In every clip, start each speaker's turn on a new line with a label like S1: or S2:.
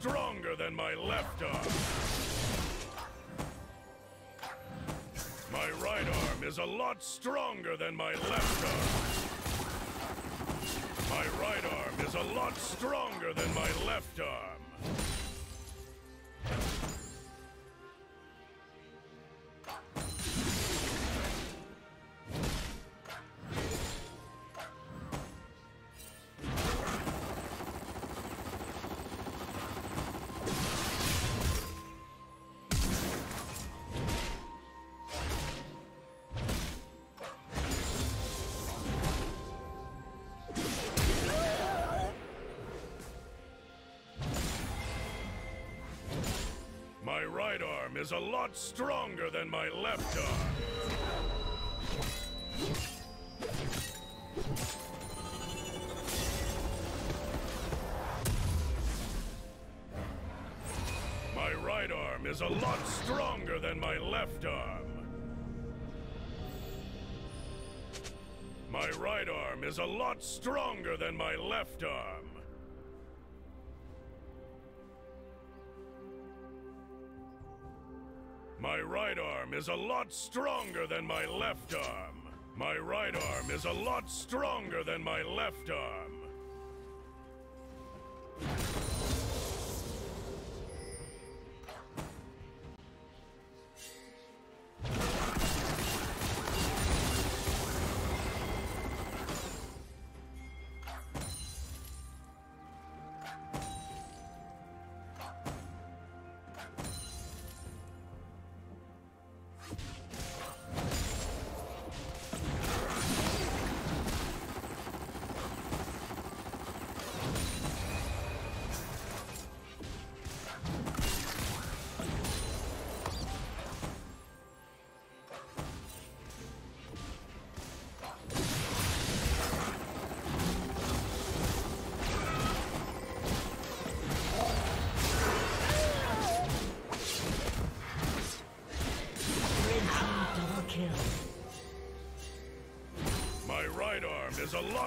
S1: stronger than my left arm. My right arm is a lot stronger than my left arm. My right arm is a lot stronger than my left arm. Right arm is a lot stronger than my left arm. My right arm is a lot stronger than my left arm. My right arm is a lot stronger than my left arm. Arm is a lot stronger than my left arm. My right arm is a lot stronger than my left arm.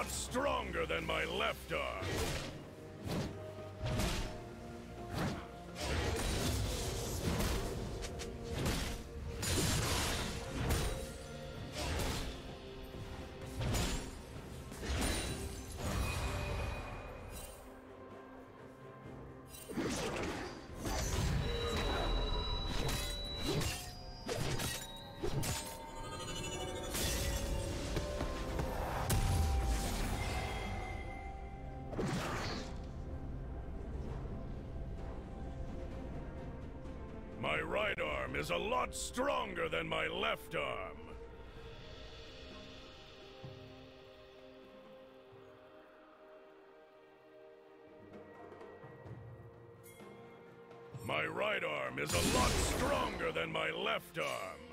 S1: Lot stronger than my left arm. Is a lot stronger than my left arm. My right arm is a lot stronger than my left arm.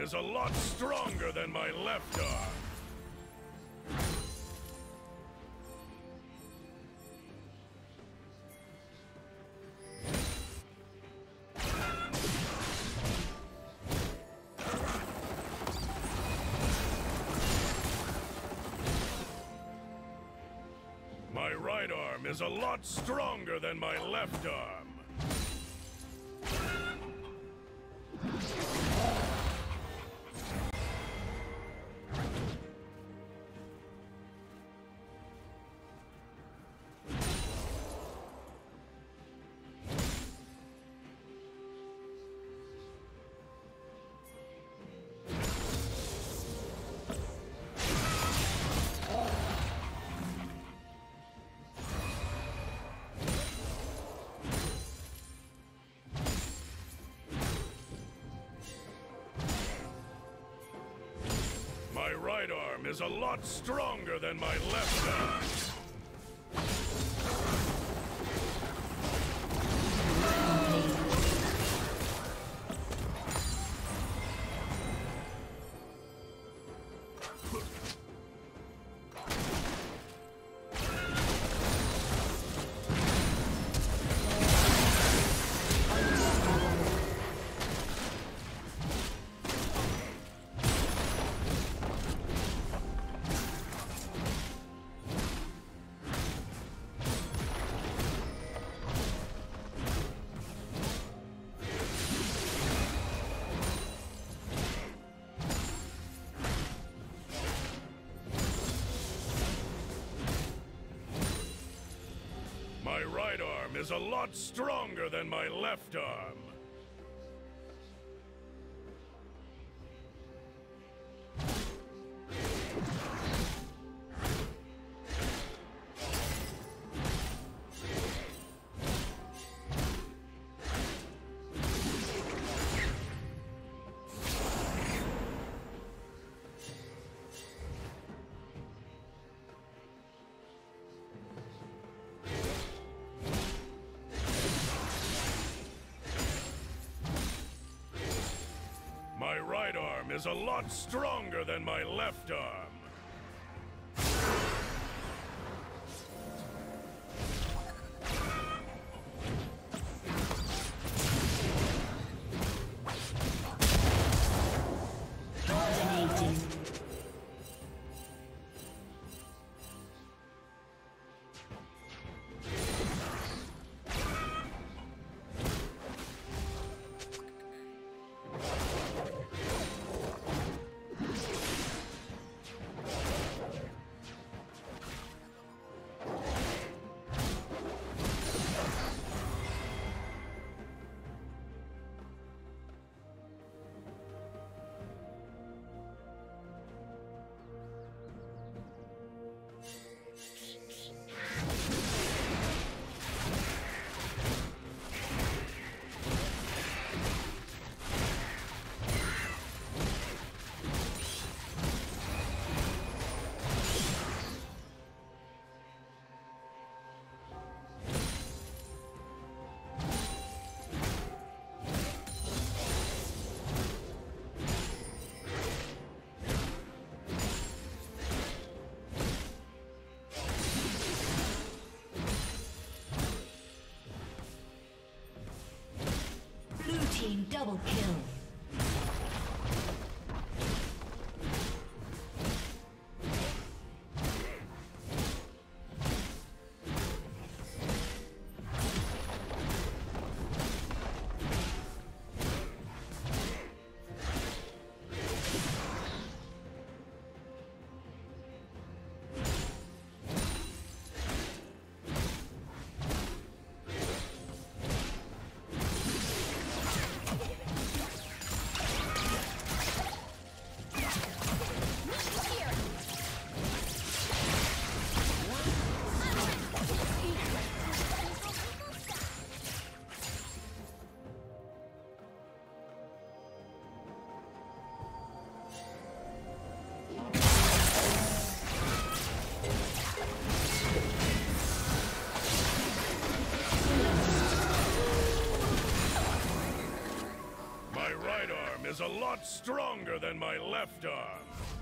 S1: Is a lot stronger than my left arm. My right arm is a lot stronger than my left arm. Right arm is a lot stronger than my left arm. Is a lot stronger than my left arm. Is a lot stronger than my left arm.
S2: Team double kill.
S1: Is a lot stronger than my left arm.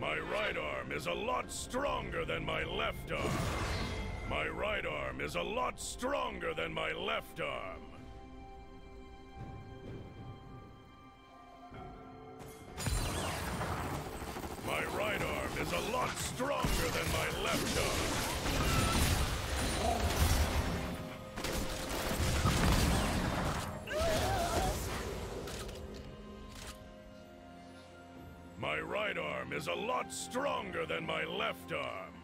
S1: My right arm is a lot stronger than my left arm. My right arm is a lot stronger than my left arm. Is a lot stronger than my left arm. My right arm is a lot stronger than my left arm.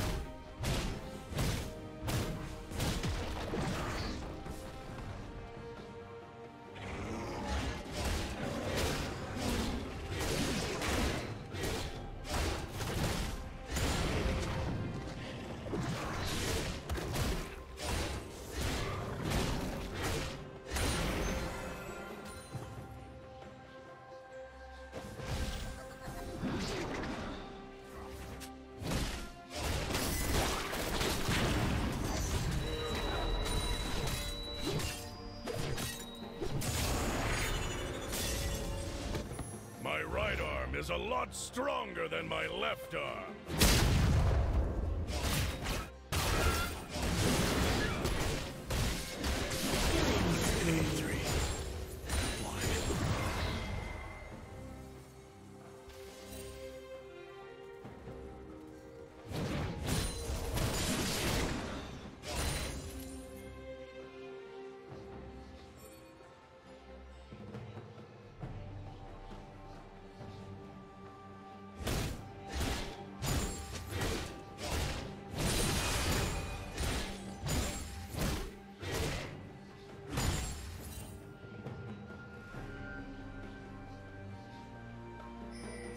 S1: Is a lot stronger than my left arm.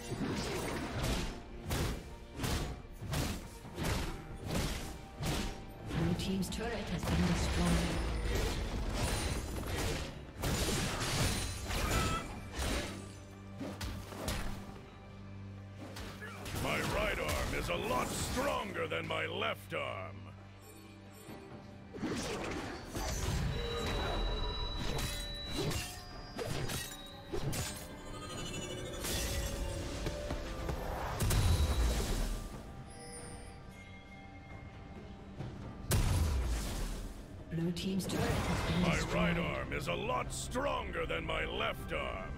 S2: Blue team's turret has been destroyed.
S1: My right arm is a lot stronger than my left arm.
S2: Blue team's turret has been
S1: My
S2: destroyed.
S1: right arm is a lot stronger than my left arm.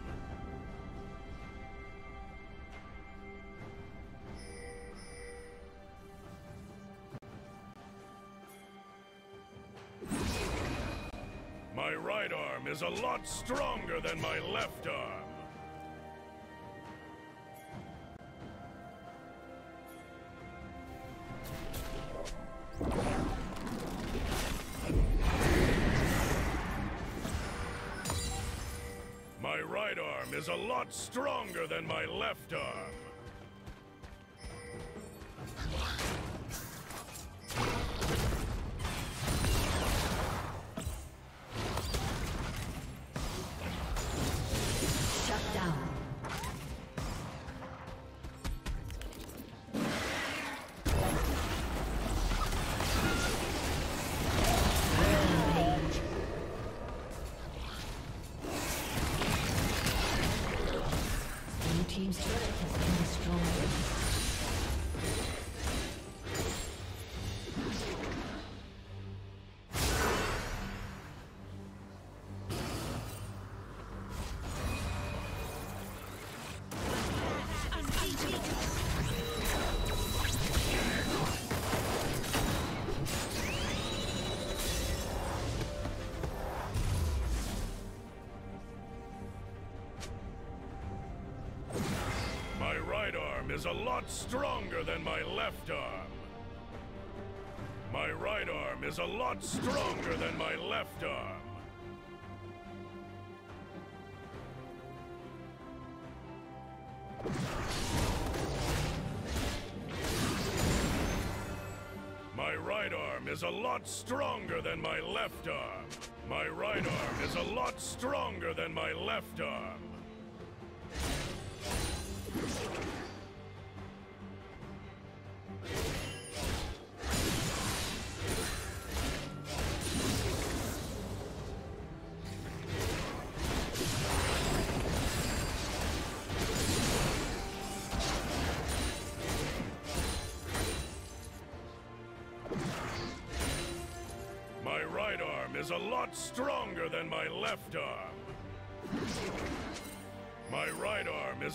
S1: My right arm is a lot stronger than my left arm. arm lot stronger than my left arm. A lot stronger than my left arm. My right arm is a lot stronger than my left arm. My right arm is a lot stronger than my left arm. My right arm is a lot stronger than my left arm.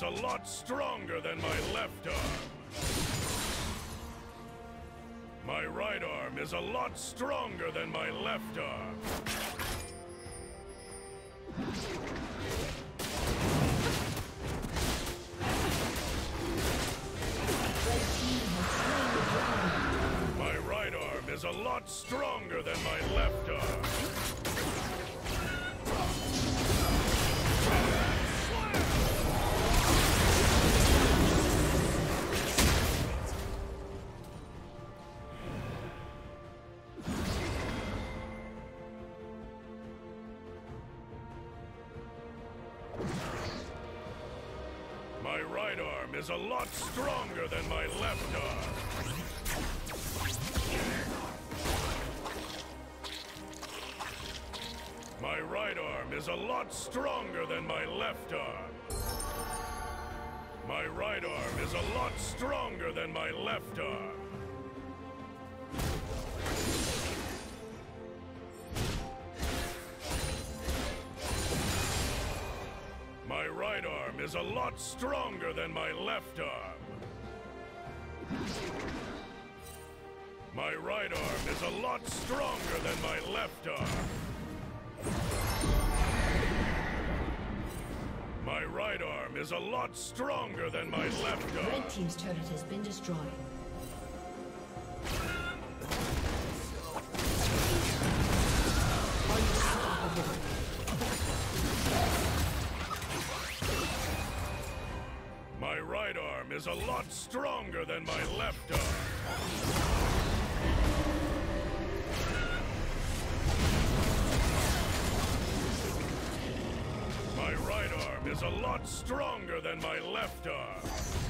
S1: A lot stronger than my left arm. My right arm is a lot stronger than my left arm. My right arm is a lot stronger than my left arm. Lot stronger than my left arm. My right arm is a lot stronger than my left arm. My right arm is a lot stronger than my left arm. Is a lot stronger than my left arm. My right arm is a lot stronger than my left arm. My right arm is a lot stronger than my left arm.
S2: Red team's turret has been destroyed.
S1: Is a lot stronger than my left arm. My right arm is a lot stronger than my left arm.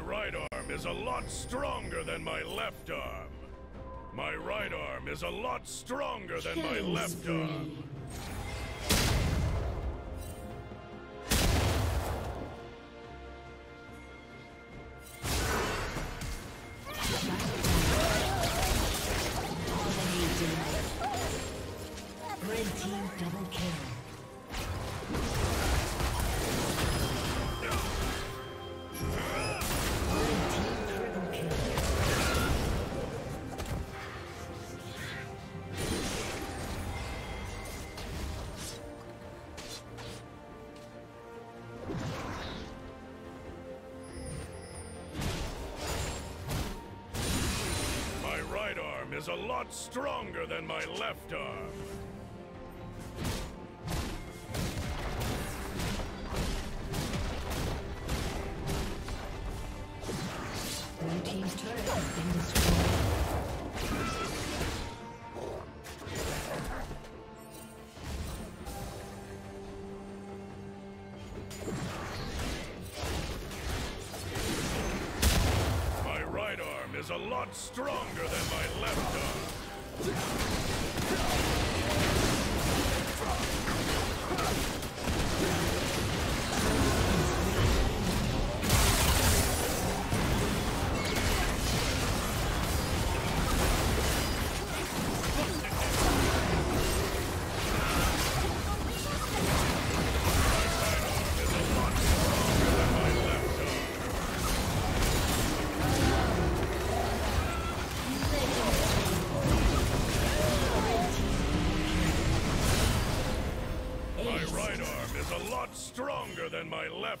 S1: Right arm is a lot stronger than my left arm. My right arm is a lot stronger than my left
S2: spree.
S1: arm. a lot stronger than my left arm. than my left.